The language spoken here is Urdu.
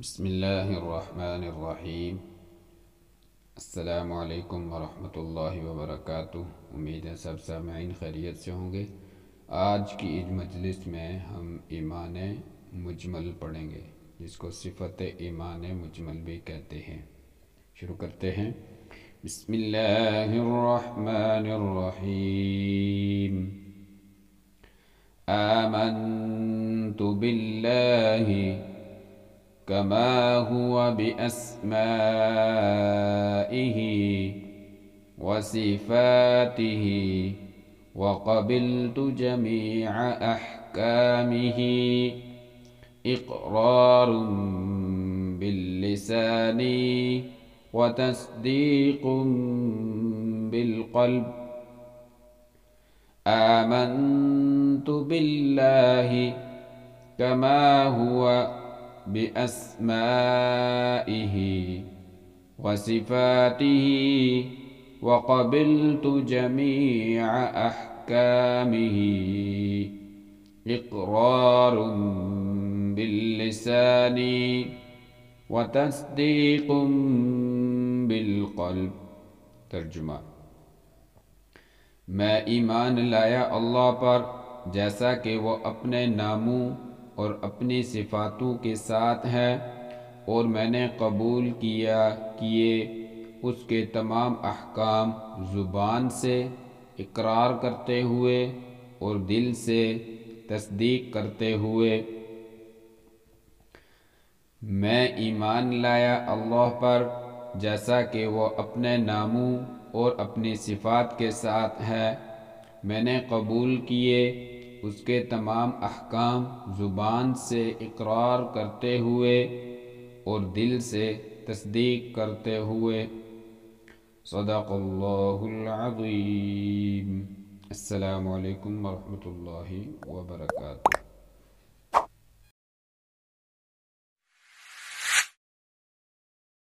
بسم اللہ الرحمن الرحیم۔ السلام علیکم ورحمۃ اللہ وبرکاتہ۔ امید ہے سب سامعین خیریت سے ہوں گے۔ آج کی اس مجلس میں ہم ایمان مجمل پڑھیں گے، جس کو صفت ایمان مجمل بھی کہتے ہیں۔ شروع کرتے ہیں۔ بسم اللہ الرحمن الرحیم۔ آمنت باللہ كما هو بأسمائه وصفاته وقبلت جميع أحكامه إقرار باللسان وتصديق بالقلب آمنت بالله كما هو بأسمائه وصفاته وقبلت جميع أحكامه. إقرار باللسان وتصديق بالقلب. ترجمہ میں ایمان لایا اللہ پر جیسا کہ وہ اپنے ناموں اور اپنی صفاتوں کے ساتھ ہے اور میں نے قبول کیا، کیے اس کے تمام احکام زبان سے اقرار کرتے ہوئے اور دل سے تصدیق کرتے ہوئے۔ میں ایمان لایا اللہ پر، جیسا کہ وہ اپنے ناموں اور اپنی صفات کے ساتھ ہے میں نے قبول کیے اس کے تمام احکام زبان سے اقرار کرتے ہوئے اور دل سے تصدیق کرتے ہوئے۔ صدق اللہ العظیم۔ السلام علیکم ورحمۃ اللہ وبرکاتہ۔